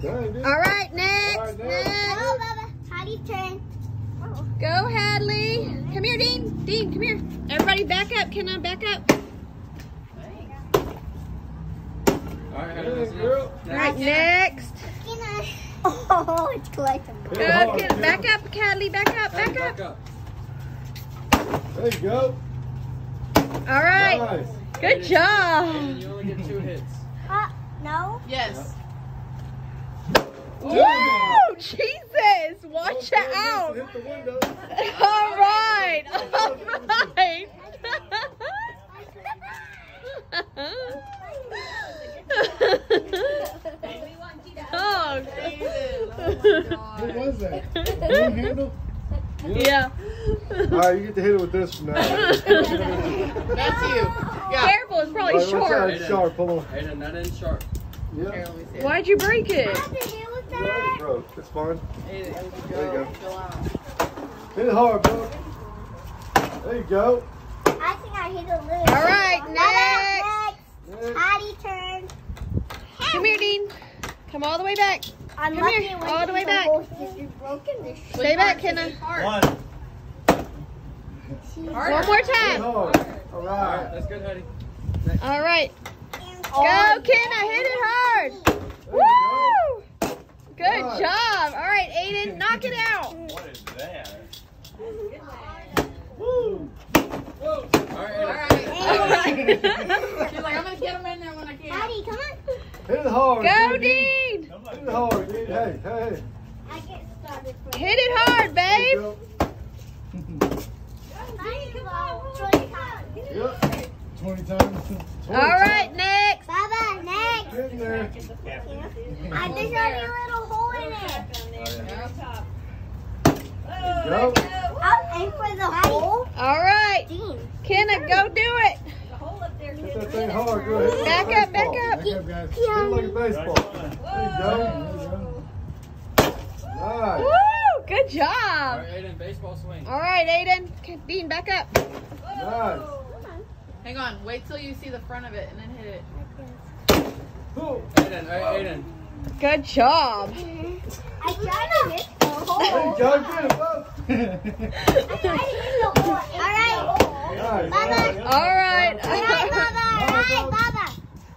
Dang. All right, next, All right, next. next. Go, Bubba. Hadley's turn. Go, Hadley. Come here, Dean. Dean, come here. Everybody back up. Can I back up? All right, Hey, that's girl. enough. All right, next. Gonna... Oh, it's collecting. Hit Go, it hard, get, kid. back up, Hadley. Back up, Hey, back up. There you go. All right. Nice. Good Aiden, job. you only get two hits. Uh, no. Yes. Woo! Jesus! Watch Don't out. Hit the window. All right. All right. oh. What was that? Green handle? Yeah. All right, you get to hit it with this from now. That's you. Yeah. Careful, it's probably All right, watch short. it's sharp. Hold on. Aiden, that ain't sharp. Here, Yeah. let me see it. Why'd you break it? That? it's broke. Fine. There you go. Hit it hard, bro. There you go. I think I hit a little. All right, next. next. Next. Hattie turn. Come here, Dean. Come all the way back. I'm Come here, all the way back. Stay back, Kenna. One. One more time. All right, that's good, Hattie. All right. Oh, Go, Kenna. Hit it hard. You Woo! Good Nice. job. All right, Aiden, knock it out. What is that? Woo. All right, All Aiden. She's like, I'm gonna get him in there when I can. Hattie, come on. Hit it hard. Go, dude. Dean. Hit it hard, dude. Hey, hey. I get started first. Hit it hard, babe. go. Hattie, come on. Twenty times. Yep. 20 times. All right, next. Bubba, next. Get in there. I there's only a little hole in it. Go. I'll aim for the hole. All right. Dean. Kenna, go do it. Hit that thing hard. Go ahead. Back up, back Baseball. up. Hit it like a baseball. There you go. Nice. Woo! Good job. right, Aiden, baseball swing. All right, Aiden. Okay, Dean, back up. Nice. Hang on. Wait till you see the front of it and then hit it. Aiden, Aiden. Good job. I tried to miss the hole. you go. Get it, bud. I tried to hit the hole. All right. Nice. Bubba. All right. All right, Bubba. All right, Bubba.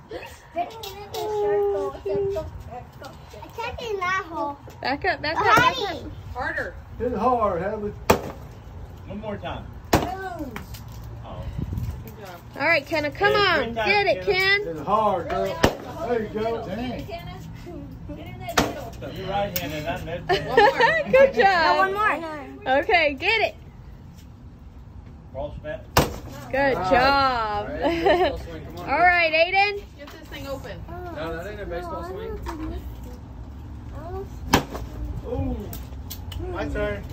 He's spinning it in a circle, circle, circle. I can't get in that hole. back up, back up. Back up. Hattie. Harder. Hit it hard, Hadley. One more time. Boom. Oh. Good job. All right, Kenna, come Yeah, on. three times, Get it, Kenna. Ken. Hit it hard, girl. There you go. Dang. You're right-handed. I'm left One more. Good Now one job. more. Okay, get it. Cross bat. Good Nice. job. All right, Aiden. Come on. All right, Aiden. Get this thing open. No, that ain't a baseball swing. Ooh. My turn.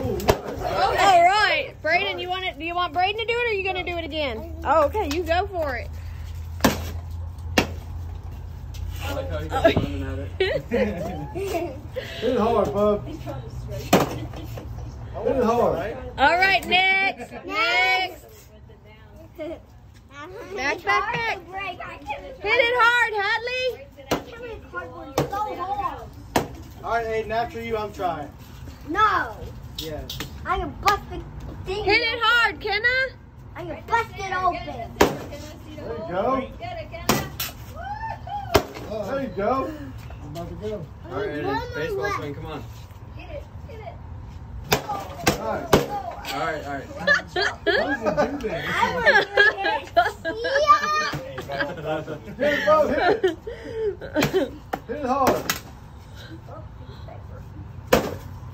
Ooh. All right, Braden, you want it? Do you want Braden to do it, or are you gonna do it again? Oh, okay, you go for it. I like how you guys are running at it. Hit it hard, bub. Hit it hard. All right, next, next. Back, back, back. Hit it hard, Hadley. All right, Aiden, after you, I'm trying. No, Yes. I'm gonna bust the thing. Hit it hard, Kenna. I'm gonna bust it open. There you go. There you go. I'm about to go. All right, Aiden, baseball swing. Come on. Hit it. Hit it. Nice. All right, all right. How does it do that? I was yeah. Hit it, bub. Hit it. Hit it hard.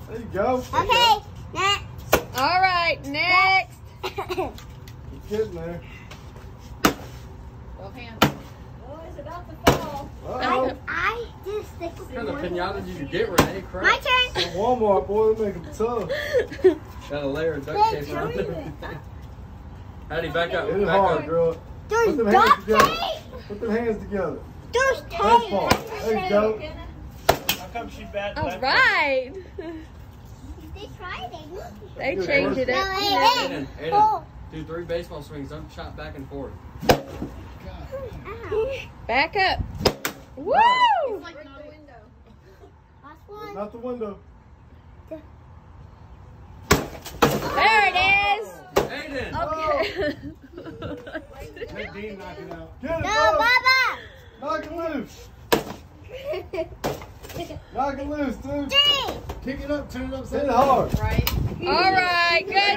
There you go. Okay, next. All right, next. Keep getting there. Both hands. Uh-oh. I just stick What kind of pinata did you get, Renee? Crap. My turn. Walmart, boy, they make them tough. Got a layer of duct tape show around me it. Hattie, back up. Hit it Back hard, up. girl. There's Put them hands duct together. Put them hands together. There's tape. Baseball. There you go. How come she's batting All left? right. They tried it. They changed it No, up. hey, Aiden. Aiden, do three baseball swings. Don't chop back and forth. Ow. Back up. Woo! It's like not a window. Last one. Not the window. There it is. Aiden. Okay. Make Dean knock it out. Get it, No, Bo. Baba. Knock it loose. Knock it loose, dude. Dean. Kick it up, turn it Hit it hard. Right? All right. Good